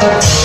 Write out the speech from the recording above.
Música